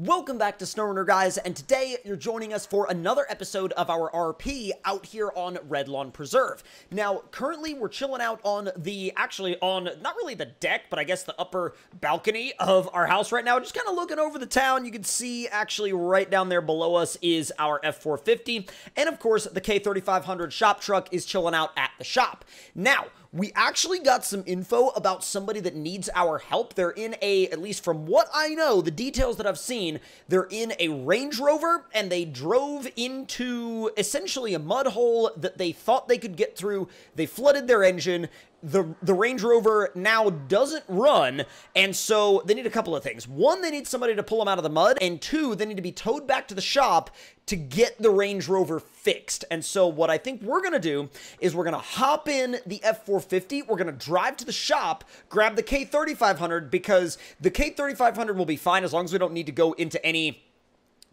Welcome back to SnowRunner, guys, and today you're joining us for another episode of our RP out here on Red Lawn Preserve. Now, currently we're chilling out on the, actually on, not really the deck, but I guess the upper balcony of our house right now, just kind of looking over the town. You can see actually right down there below us is our F450, and of course the K3500 shop truck is chilling out at the shop. Now, we actually got some info about somebody that needs our help. They're in a, at least from what I know, the details that I've seen, they're in a Range Rover and they drove into essentially a mud hole that they thought they could get through. They flooded their engine the the Range Rover now doesn't run, and so they need a couple of things. One, they need somebody to pull them out of the mud, and two, they need to be towed back to the shop to get the Range Rover fixed. And so what I think we're to do is we're to hop in the F450, we're to drive to the shop, grab the K3500 because the K3500 will be fine as long as we don't need to go into any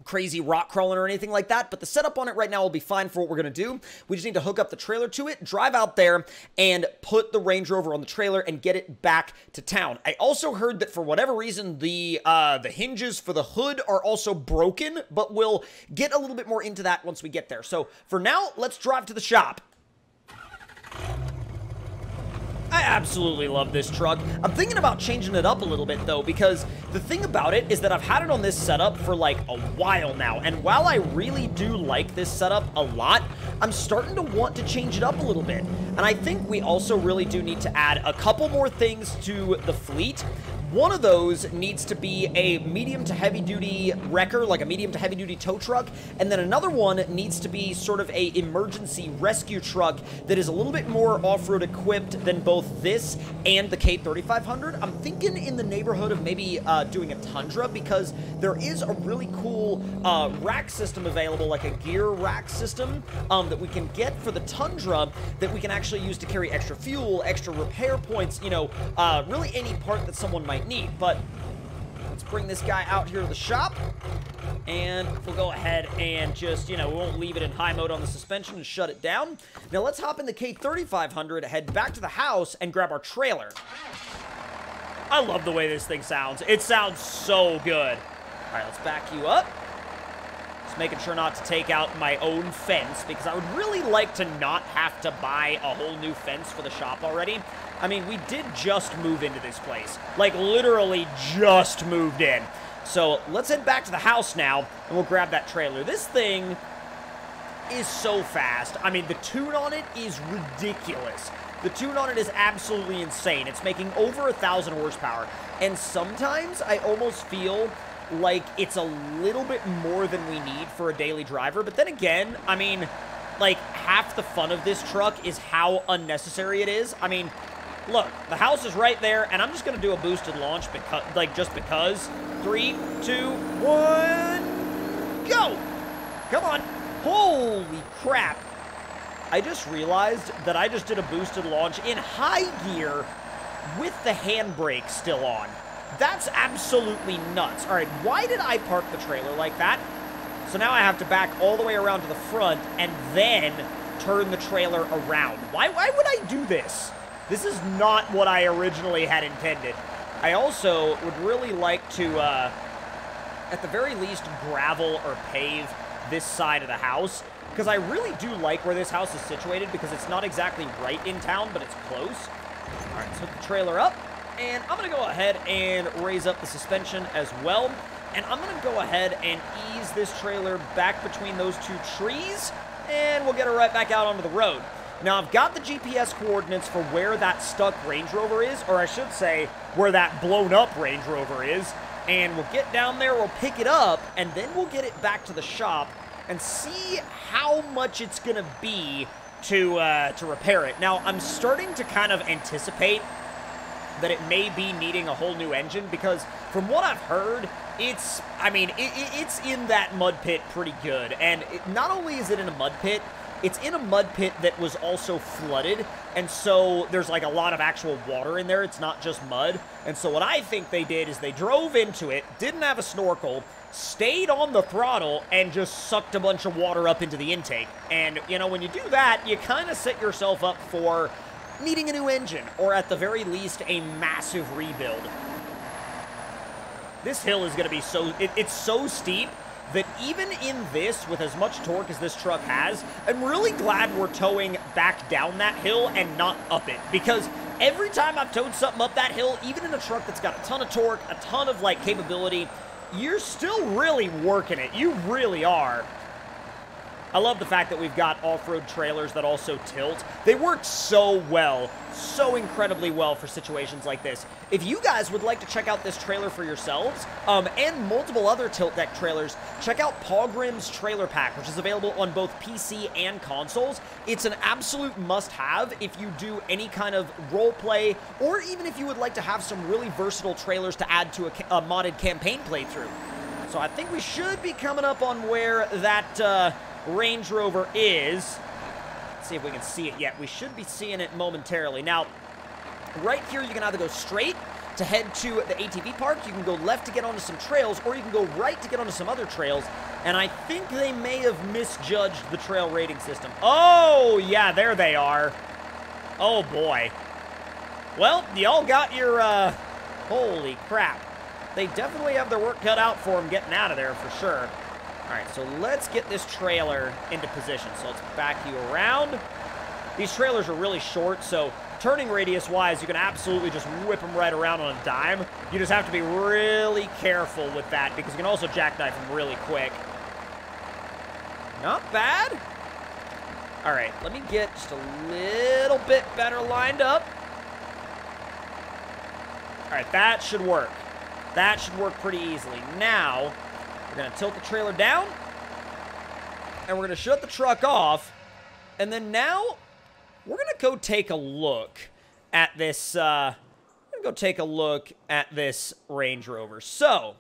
crazy rock crawling or anything like that, but the setup on it right now will be fine for what we're going to do. We just need to hook up the trailer to it, drive out there, and put the Range Rover on the trailer and get it back to town. I also heard that for whatever reason, the, uh, the hinges for the hood are also broken, but we'll get a little bit more into that once we get there. So for now, let's drive to the shop. I absolutely love this truck. I'm thinking about changing it up a little bit, though, because the thing about it is that I've had it on this setup for, like, a while now, and while I really do like this setup a lot, I'm starting to want to change it up a little bit. And I think we also really do need to add a couple more things to the fleet. One of those needs to be a medium to heavy duty wrecker, like a medium to heavy duty tow truck, and then another one needs to be sort of a emergency rescue truck that is a little bit more off-road equipped than both this and the K3500. I'm thinking in the neighborhood of maybe uh, doing a Tundra because there is a really cool uh, rack system available, like a gear rack system um, that we can get for the Tundra that we can actually use to carry extra fuel, extra repair points, you know, uh, really any part that someone might need. But let's bring this guy out here to the shop. And we'll go ahead and just, you know, we won't leave it in high mode on the suspension and shut it down. Now let's hop in the K3500, head back to the house, and grab our trailer. I love the way this thing sounds. It sounds so good. All right, let's back you up. Making sure not to take out my own fence because I would really like to not have to buy a whole new fence for the shop already. I mean, we did just move into this place. Like, literally just moved in. So, let's head back to the house now, and we'll grab that trailer. This thing is so fast. I mean, the tune on it is ridiculous. The tune on it is absolutely insane. It's making over a thousand horsepower. And sometimes I almost feel like it's a little bit more than we need for a daily driver. But then again, I mean, like, half the fun of this truck is how unnecessary it is. I mean, look, the house is right there, and I'm just to do a boosted launch, because, like, just because. Three, two, one, go! Come on. Holy crap. I just realized that I just did a boosted launch in high gear with the handbrake still on. That's absolutely nuts. All right, why did I park the trailer like that? So now I have to back all the way around to the front and then turn the trailer around. Why, why would I do this? This is not what I originally had intended. I also would really like to, uh, at the very least, gravel or pave this side of the house because I really do like where this house is situated because it's not exactly right in town, but it's close. All right, let's hook the trailer up, and I'm going to go ahead and raise up the suspension as well, and I'm going to go ahead and ease this trailer back between those two trees, and we'll get it right back out onto the road. Now, I've got the GPS coordinates for where that stuck Range Rover is, or I should say, where that blown up Range Rover is, and we'll get down there, we'll pick it up, and then we'll get it back to the shop and see how much it's going to be to, uh, to repair it. Now, I'm starting to kind of anticipate that it may be needing a whole new engine because from what I've heard, it's, I mean, it, it's in that mud pit pretty good. And it, not only is it in a mud pit, it's in a mud pit that was also flooded, and so there's like a lot of actual water in there. It's not just mud. And so what I think they did is they drove into it, didn't have a snorkel, stayed on the throttle, and just sucked a bunch of water up into the intake. And, you know, when you do that, you kind of set yourself up for needing a new engine, or at the very least, a massive rebuild. this hill is going to be so, it, it's so steep that even in this, with as much torque as this truck has, I'm really glad we're towing back down that hill and not up it. Because every time I've towed something up that hill, even in a truck that's got a ton of torque, a ton of, like, capability, you're still really working it. You really are. I love the fact that we've got off-road trailers that also tilt. They work so well, so incredibly well for situations like this. If you guys would like to check out this trailer for yourselves, um, and multiple other tilt deck trailers, check out Pogrim's Trailer Pack, which is available on both PC and consoles. It's an absolute must-have if you do any kind of role play, or even if you would like to have some really versatile trailers to add to a, a modded campaign playthrough. So I think we should be coming up on where that, uh, Range Rover is. Let's see if we can see it yet. We should be seeing it momentarily. Now, right here, you can either go straight to head to the ATV park, you can go left to get onto some trails, or you can go right to get onto some other trails. And I think they may have misjudged the trail rating system. Oh, yeah, there they are. Oh, boy. Well, y'all got your, uh, holy crap. They definitely have their work cut out for them getting out of there for sure. All right, so let's get this trailer into position. So let's back you around. These trailers are really short, so turning radius-wise, you can absolutely just whip them right around on a dime. You just have to be really careful with that because you can also jackknife them really quick. Not bad. All right, let me get just a little bit better lined up. All right, that should work. That should work pretty easily. Now, we're going to tilt the trailer down. And we're going to shut the truck off. And then now, we're going to go take a look at this, uh, I'm going to go take a look at this Range Rover. So,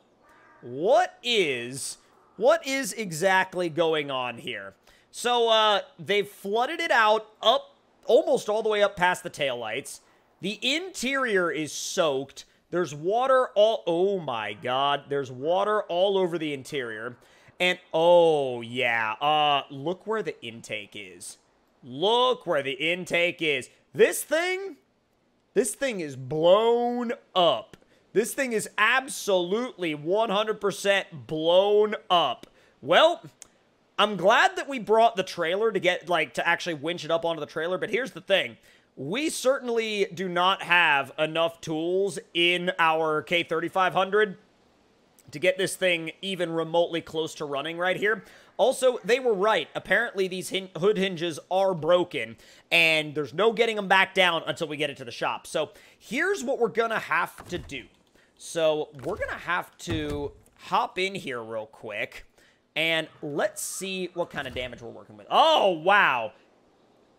what is, what is exactly going on here? So, uh, they've flooded it out up, almost all the way up past the taillights. The interior is soaked. There's water all, oh my god, there's water all over the interior. And, oh yeah, uh, look where the intake is. Look where the intake is. This thing, this thing is blown up. This thing is absolutely 100% blown up. Well, I'm glad that we brought the trailer to get, like, to actually winch it up onto the trailer, but here's the thing we certainly do not have enough tools in our K3500 to get this thing even remotely close to running right here. Also, they were right. Apparently, these hin hood hinges are broken, and there's no getting them back down until we get it to the shop. So here's what we're going to have to do. So we're going to have to hop in here real quick, and let's see what kind of damage we're working with. Oh, wow.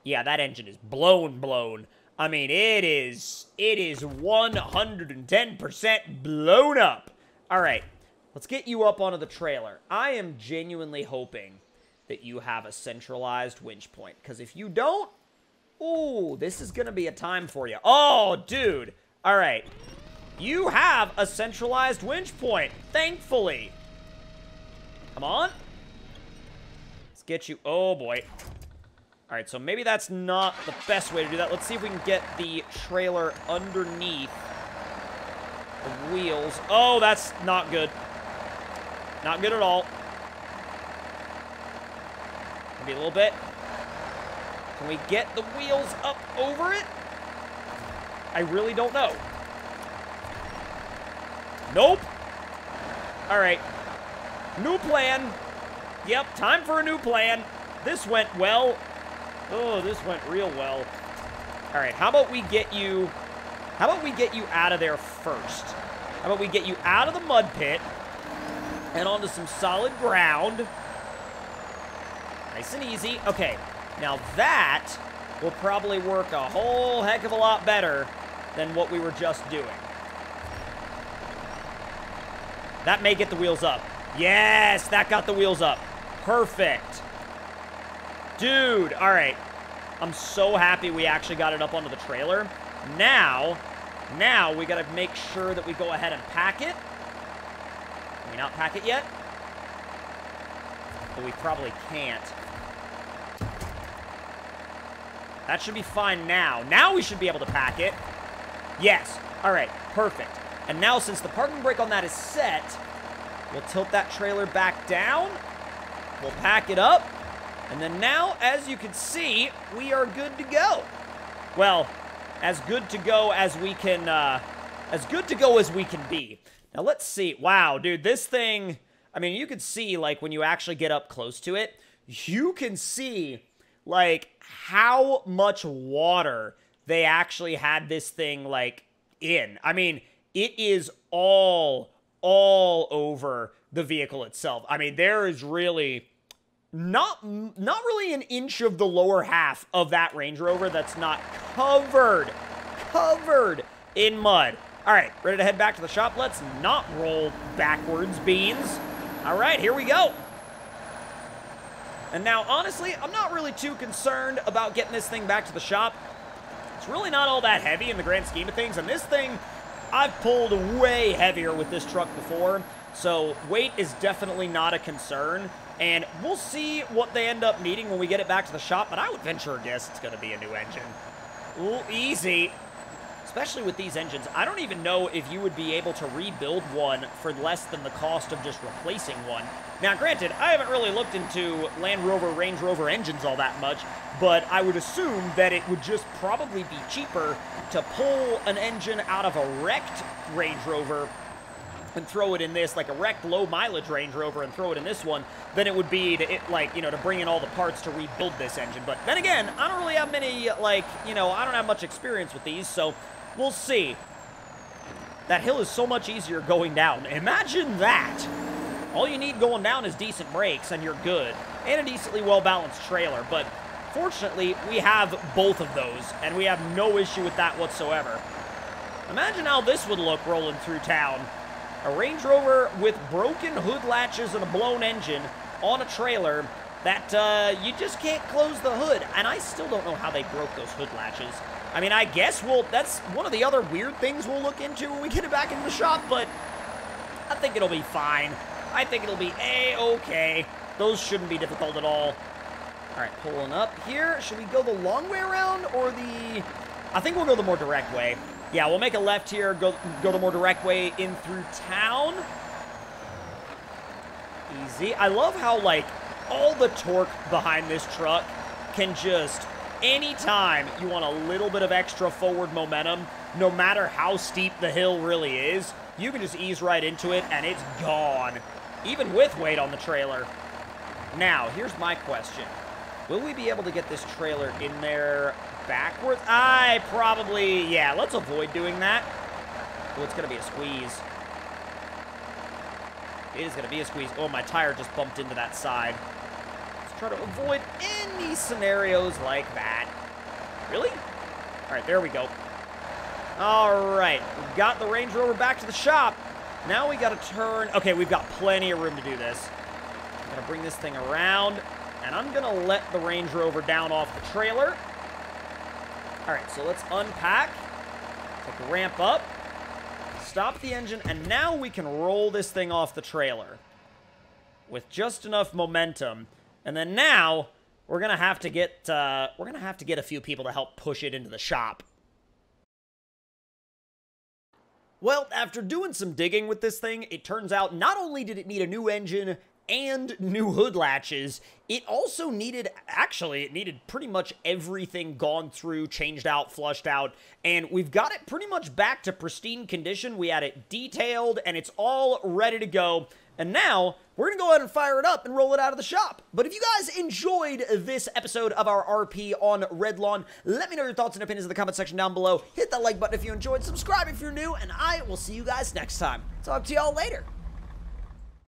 Yeah, that engine is blown, blown. I mean, it is, it is 110% blown up. All right, let's get you up onto the trailer. I am genuinely hoping that you have a centralized winch point, because if you don't, ooh, this is going to be a time for you. Oh, dude. All right. You have a centralized winch point, thankfully. Come on. Let's get you, oh boy. All right, so maybe that's not the best way to do that. Let's see if we can get the trailer underneath the wheels. Oh, that's not good. Not good at all. Maybe a little bit. Can we get the wheels up over it? I really don't know. Nope. All right. New plan. Yep, time for a new plan. This went well. Oh, this went real well. All right, how about we get you... How about we get you out of there first? How about we get you out of the mud pit and onto some solid ground. Nice and easy. Okay, now that will probably work a whole heck of a lot better than what we were just doing. That may get the wheels up. Yes, that got the wheels up. Perfect. Dude, all right. I'm so happy we actually got it up onto the trailer. Now, now we got to make sure that we go ahead and pack it. Can we not pack it yet? But we probably can't. That should be fine now. Now we should be able to pack it. Yes. All right. Perfect. And now, since the parking brake on that is set, we'll tilt that trailer back down. We'll pack it up. And then now, as you can see, we are good to go. Well, as good to go as we can, uh, as good to go as we can be. Now, let's see. Wow, dude, this thing, I mean, you can see, like, when you actually get up close to it, you can see, like, how much water they actually had this thing, like, in. I mean, it is all, all over the vehicle itself. I mean, there is really not not really an inch of the lower half of that Range Rover that's not covered, covered in mud. All right, ready to head back to the shop? Let's not roll backwards, Beans. All right, here we go. And now, honestly, I'm not really too concerned about getting this thing back to the shop. It's really not all that heavy in the grand scheme of things, and this thing, I've pulled way heavier with this truck before, so weight is definitely not a concern. And we'll see what they end up needing when we get it back to the shop, but I would venture a guess it's going to be a new engine. Ooh, easy. Especially with these engines. I don't even know if you would be able to rebuild one for less than the cost of just replacing one. Now, granted, I haven't really looked into Land Rover, Range Rover engines all that much, but I would assume that it would just probably be cheaper to pull an engine out of a wrecked Range Rover and throw it in this, like a wrecked low mileage Range Rover and throw it in this one, than it would be to, it, like, you know, to bring in all the parts to rebuild this engine. But then again, I don't really have many, like, you know, I don't have much experience with these, so we'll see. That hill is so much easier going down. Imagine that. All you need going down is decent brakes and you're good. And a decently well-balanced trailer, but fortunately, we have both of those, and we have no issue with that whatsoever. Imagine how this would look rolling through town. A Range Rover with broken hood latches and a blown engine on a trailer that uh, you just can't close the hood. And I still don't know how they broke those hood latches. I mean, I guess we'll, that's one of the other weird things we'll look into when we get it back in the shop, but I think it'll be fine. I think it'll be a-okay. Those shouldn't be difficult at all. All right, pulling up here. Should we go the long way around or the... I think we'll go the more direct way. Yeah, we'll make a left here, go, go the more direct way in through town. Easy. I love how, like, all the torque behind this truck can just, anytime you want a little bit of extra forward momentum, no matter how steep the hill really is, you can just ease right into it and it's gone, even with weight on the trailer. Now, here's my question. Will we be able to get this trailer in there backwards? I probably, yeah, let's avoid doing that. Oh, it's going to be a squeeze. It is going to be a squeeze. Oh, my tire just bumped into that side. Let's try to avoid any scenarios like that. Really? All right, there we go. All right, we've got the Range Rover back to the shop. Now we got to turn. Okay, we've got plenty of room to do this. I'm going to bring this thing around, and I'm going to let the Range Rover down off the trailer. All right, so let's unpack, take a ramp up, stop the engine, and now we can roll this thing off the trailer with just enough momentum. And then now we're gonna have to get uh, we're gonna have to get a few people to help push it into the shop. Well, after doing some digging with this thing, it turns out not only did it need a new engine and new hood latches. It also needed, actually, it needed pretty much everything gone through, changed out, flushed out, and we've got it pretty much back to pristine condition. We had it detailed, and it's all ready to go. And now, we're going to go ahead and fire it up and roll it out of the shop. But if you guys enjoyed this episode of our RP on Red Lawn, let me know your thoughts and opinions in the comment section down below. Hit that like button if you enjoyed, subscribe if you're new, and I will see you guys next time. Talk to y'all later.